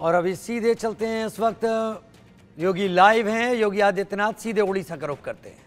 और अभी सीधे चलते हैं इस वक्त। योगी लाइव हैं, योगी आदित्यनाथ सीधे उड़ीसा का रुख करते हैं।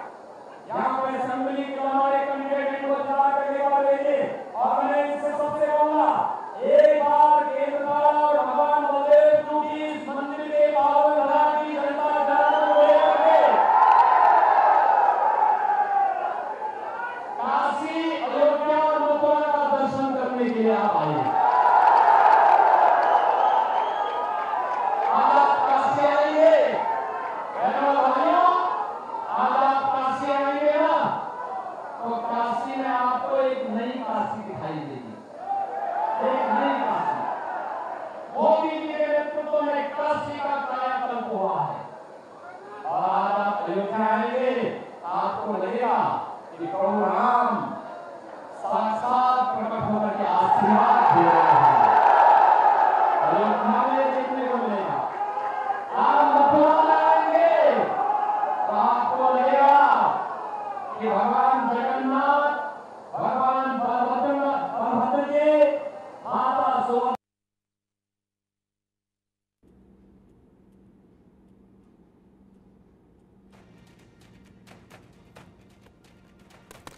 यहाँ पर असेंबली के हमारे कैंडिडेट को चला कर निकाल देंगे। और मैंने इससे सबसे बोला, एक बार केंद्रपाल और भगवान बलदेव जी की इस मंदिर के बावन हज़ार की जनता जागरण हो जाएँगे काशी, अयोध्या और मथुरा का दर्शन करने के लिए आप 过来呀！一旁的，站岗的。